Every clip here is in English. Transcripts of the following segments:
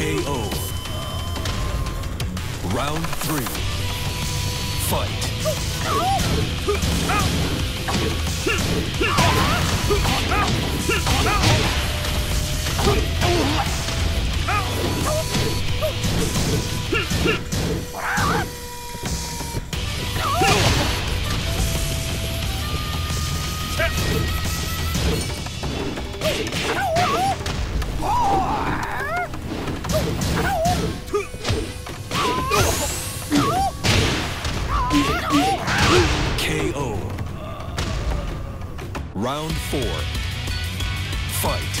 KO. Round three. Fight. Round four. Fight.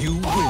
You win.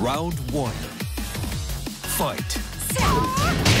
Round one. Fight.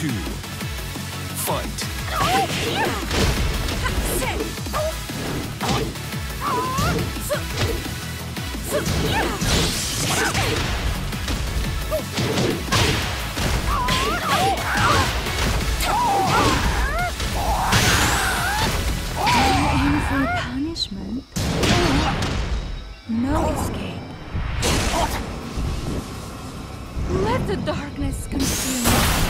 Two. Fight. No escape. Let the darkness consume.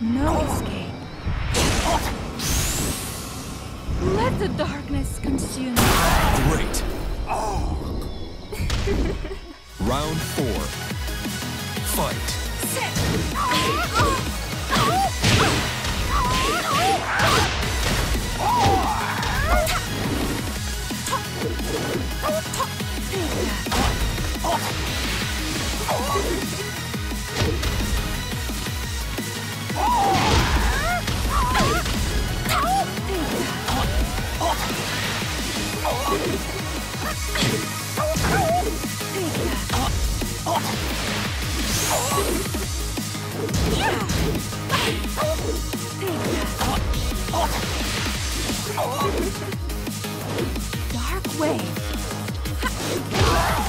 No escape. Let the darkness consume you. Great. Round four. Fight.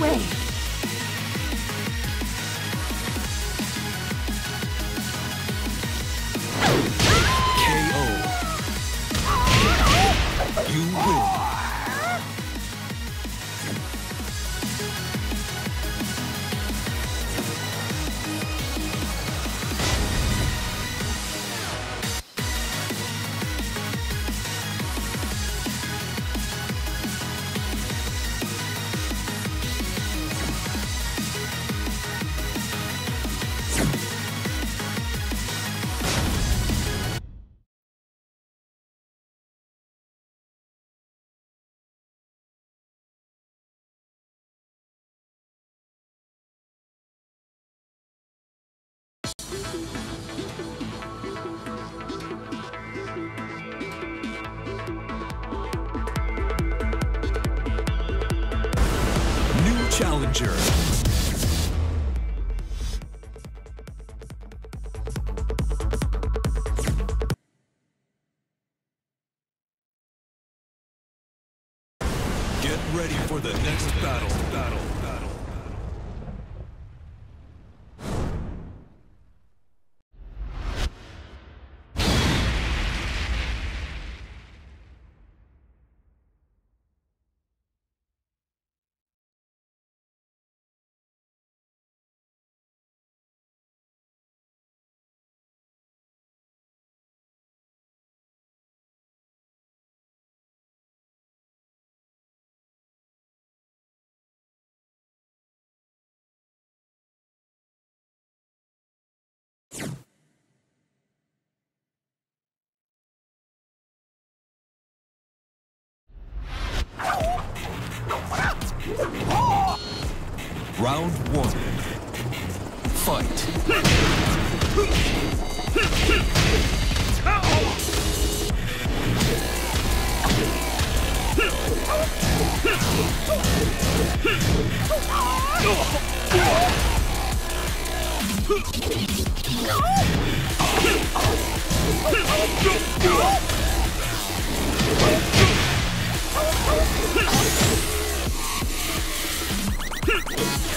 Way. Challenger. Round one. Fight!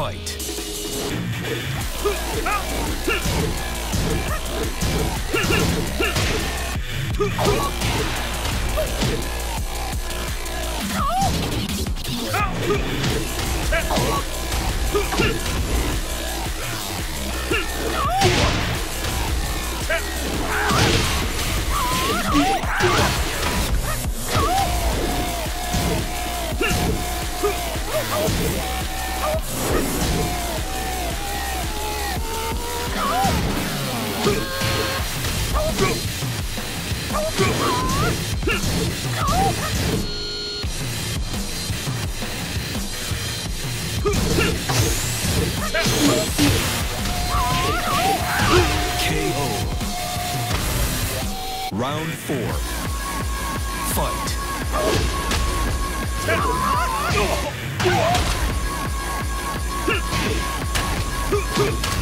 Fight. Round four. Fight.